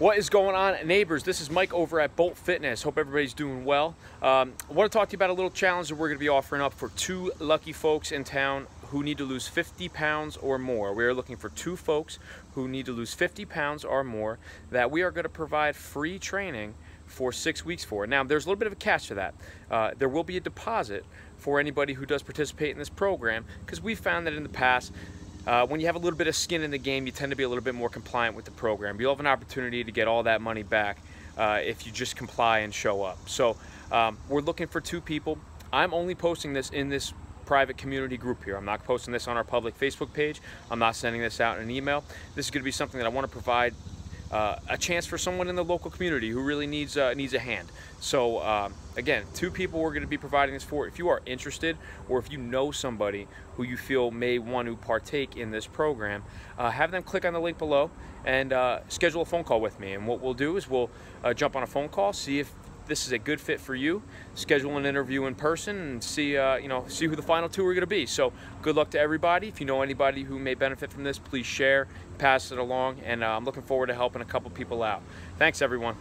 What is going on, neighbors? This is Mike over at Bolt Fitness. Hope everybody's doing well. Um, I want to talk to you about a little challenge that we're going to be offering up for two lucky folks in town who need to lose 50 pounds or more. We are looking for two folks who need to lose 50 pounds or more that we are going to provide free training for six weeks for. Now, there's a little bit of a catch to that. Uh, there will be a deposit for anybody who does participate in this program because we found that in the past uh, when you have a little bit of skin in the game, you tend to be a little bit more compliant with the program. You'll have an opportunity to get all that money back uh, if you just comply and show up. So um, we're looking for two people. I'm only posting this in this private community group here. I'm not posting this on our public Facebook page. I'm not sending this out in an email. This is going to be something that I want to provide uh, a chance for someone in the local community who really needs uh, needs a hand. So um, again, two people we're going to be providing this for. If you are interested, or if you know somebody who you feel may want to partake in this program, uh, have them click on the link below and uh, schedule a phone call with me. And what we'll do is we'll uh, jump on a phone call, see if this is a good fit for you, schedule an interview in person and see, uh, you know, see who the final two are going to be. So good luck to everybody. If you know anybody who may benefit from this, please share, pass it along, and uh, I'm looking forward to helping a couple people out. Thanks, everyone.